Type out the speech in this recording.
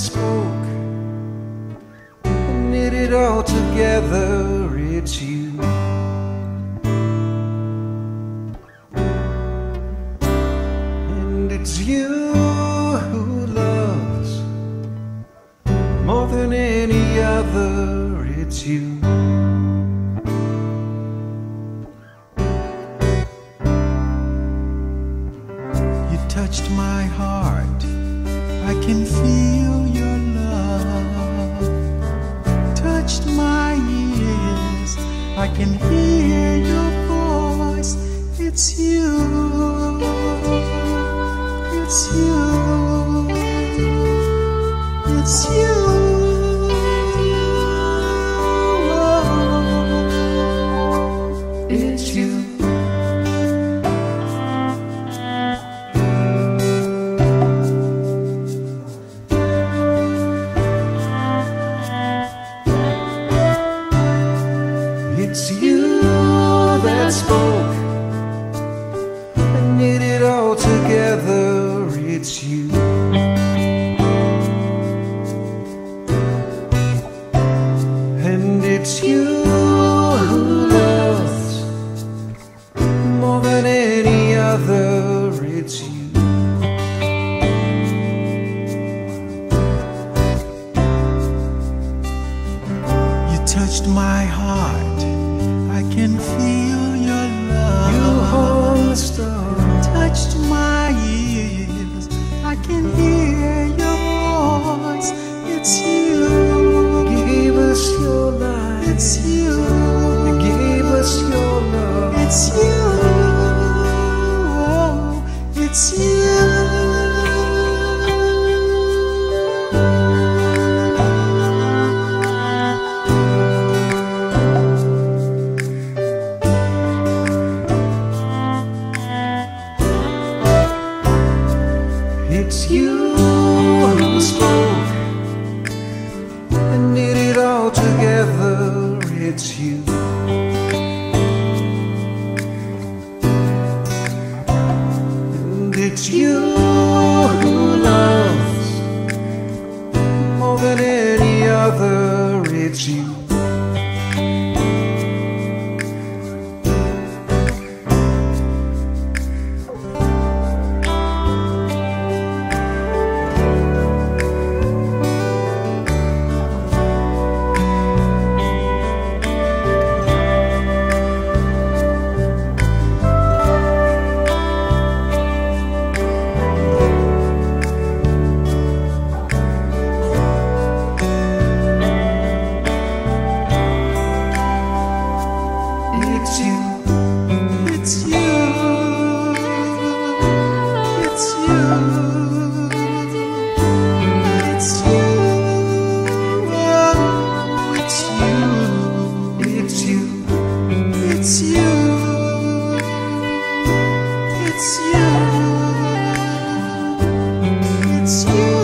spoke and knit it all together. It's you. And it's you who loves more than any other. It's you. You touched my heart. I can feel I can hear your voice. It's you. It's you. It's you. That spoke and knit it all together. It's you. And it's you who loves more than any other. It's you. You touched my heart. I can feel your love. You hold the star. touched my ears. I can hear your voice. It's you. You gave us your life. It's you. You gave us your love. It's you. Oh, it's you. It's you who spoke and knit it all together. It's you. And it's you who loves more than any other. It's you. It's you. It's you. It's you. It's you. It's you. It's you. It's you. It's you.